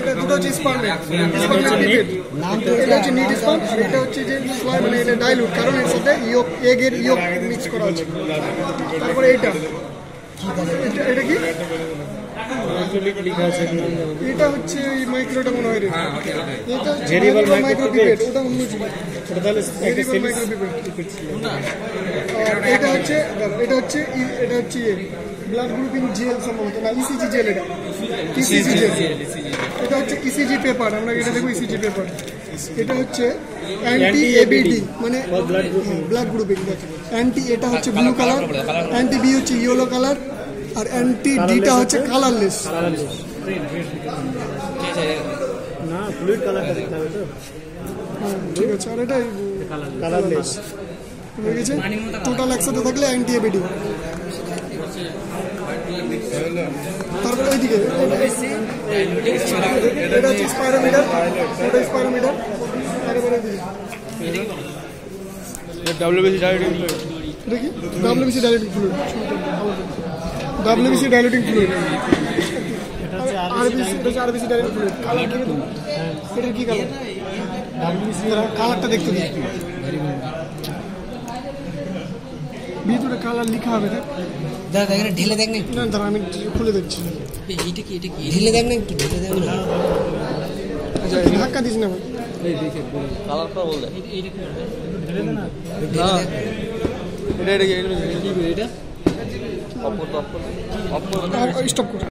এটা দুটো হচ্ছে স্পার্মেট স্পার্মেট এটা হচ্ছে নিট স্পার্ম আর এটা হচ্ছে যে মানে এটা ডাইলুট কারণ এর সাথে ইয়োক এগের ইয়োক মিক্স করা আছে। তারপরে এটা- এটা কি? এটা হচ্ছে এই মাইক্রোটা মনে হয় রে এটা হচ্ছে মাইক্রো পিপেট ওটা অন্য জিনিস ভেরিয়েবল মাইক্রো পিপেট এটা হচ্ছে এটা হচ্ছে এটা হচ্ছে ব্লাড গ্রুপিং জেল সম্ভবত না ইসিজি জেল এটা। ইসিজি জেল এটা হচ্ছে ইসিজি পেপার আমরা এটা দেখব ইসিজি পেপার এটা হচ্ছে অ্যান্টি এবিডি মানে ব্লাড গ্রুপিং অ্যান্টি এটা হচ্ছে ব্লু কালার অ্যান্টি বি হচ্ছে ইয়েলো কালার আর অ্যান্টি ডিটা হচ্ছে কালারলেস না ফ্লুইড কালারটা দেখতে হবে তো। ঠিক আছে আর এটা কালারলেস গেছে? টোটাল একসাথে থাকলে অ্যান্টি এবিডি তারপরে ওইদিকে এটা হচ্ছে স্পাইরোমিটার এটা স্পাইরোমিটার তারপরে ডাব্লিউবিসি ডাইরেক্ট দেখি WBC diluting fluid WBC diluting fluid RBC এটা হচ্ছে আরবিসি ফ্লুইড কালার কি? এটা কি কালার ডাব্লিউবিসি কালারটা দেখতে দিই। কালার লেখা হবে দেখ। দাদা এখানে ঢেলে দেখ না। না দাঁড়া আমি খুলে দেখছি। এইটা কি এটা কি? ঢেলে দেখ না একটু ঢেলে দেখ না। আচ্ছা, ধাক্কা দিস না। ভাই কালারটা কি ঢেলে না। এটা এটা কি এটা অপর অপর অপর স্টপ কর।